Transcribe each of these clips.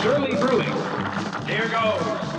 surely brewing. Here goes.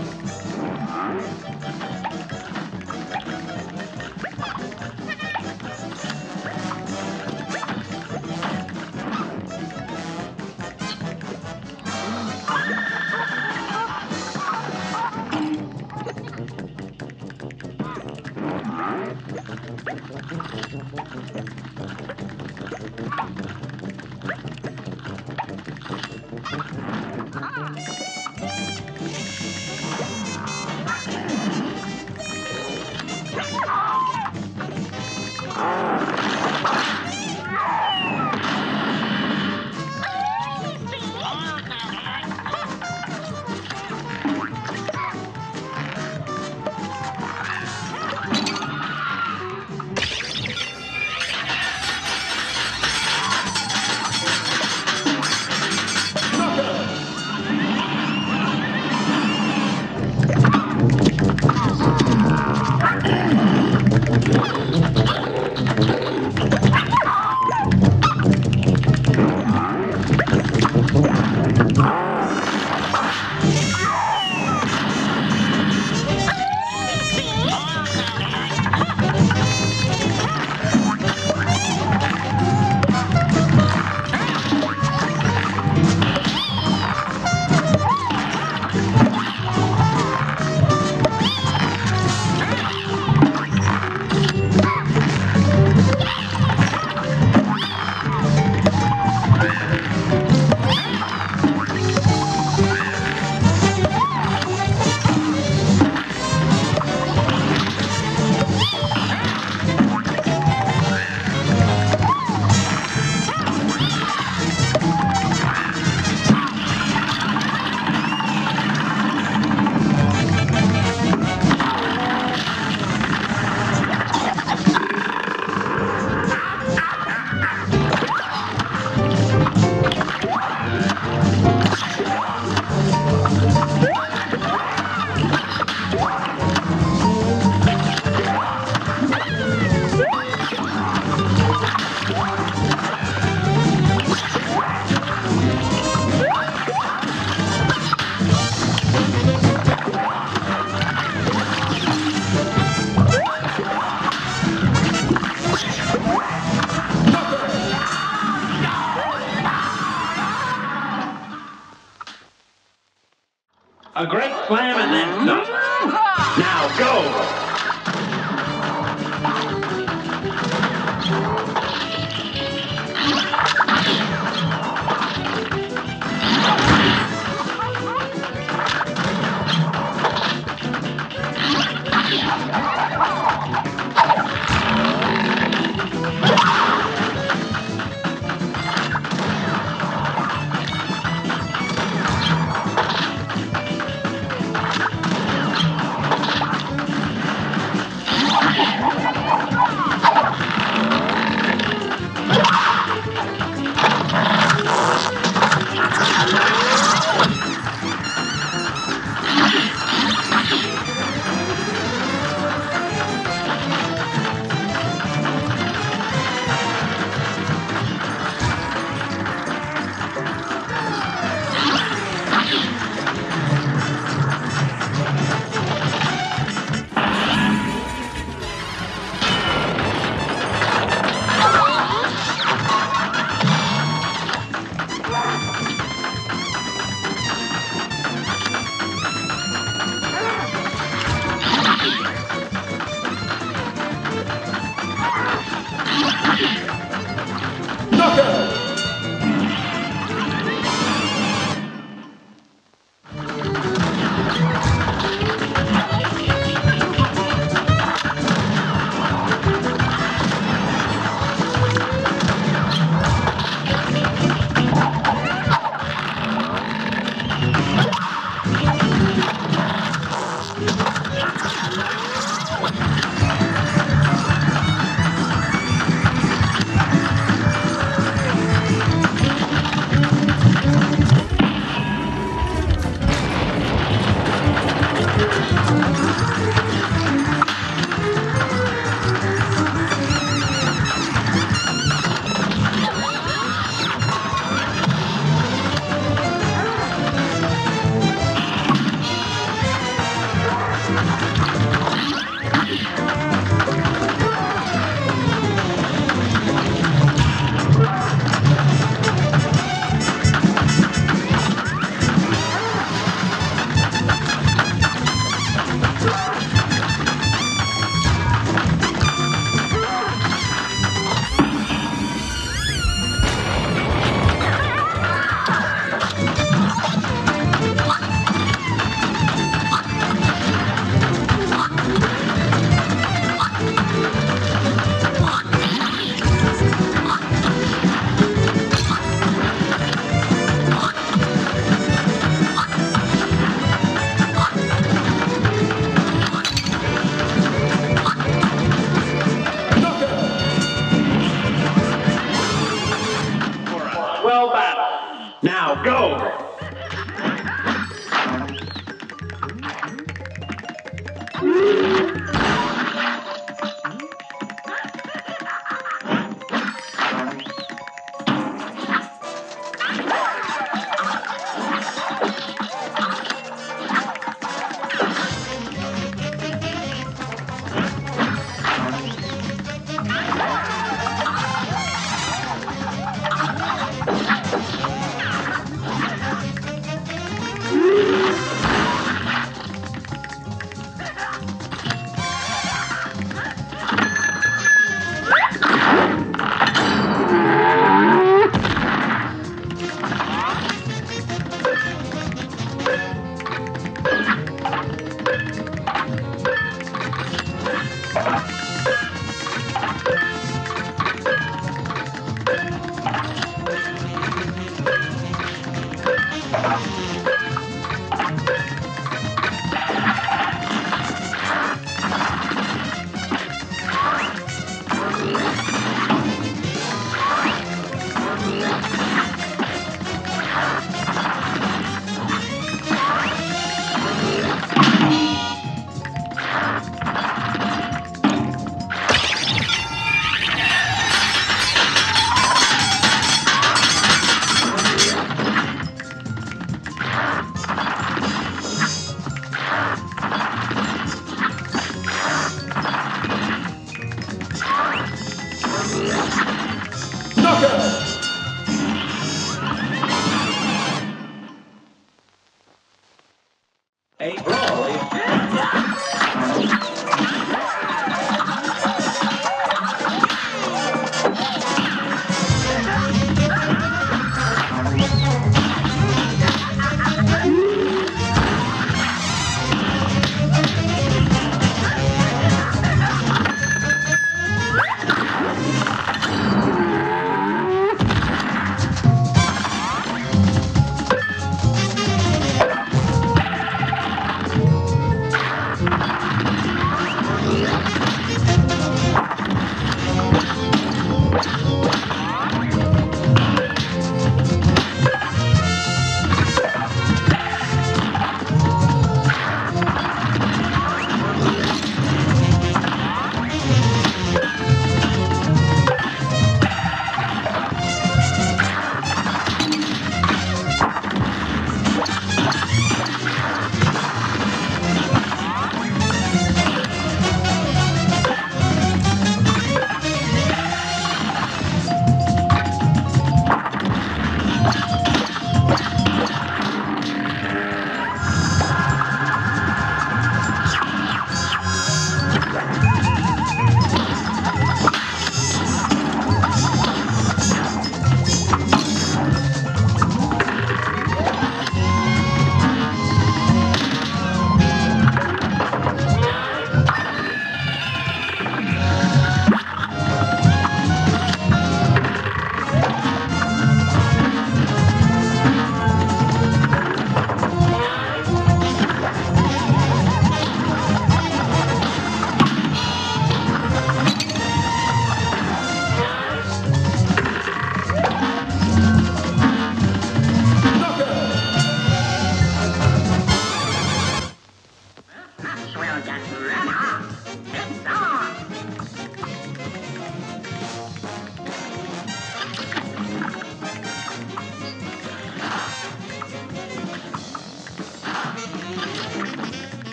A brawl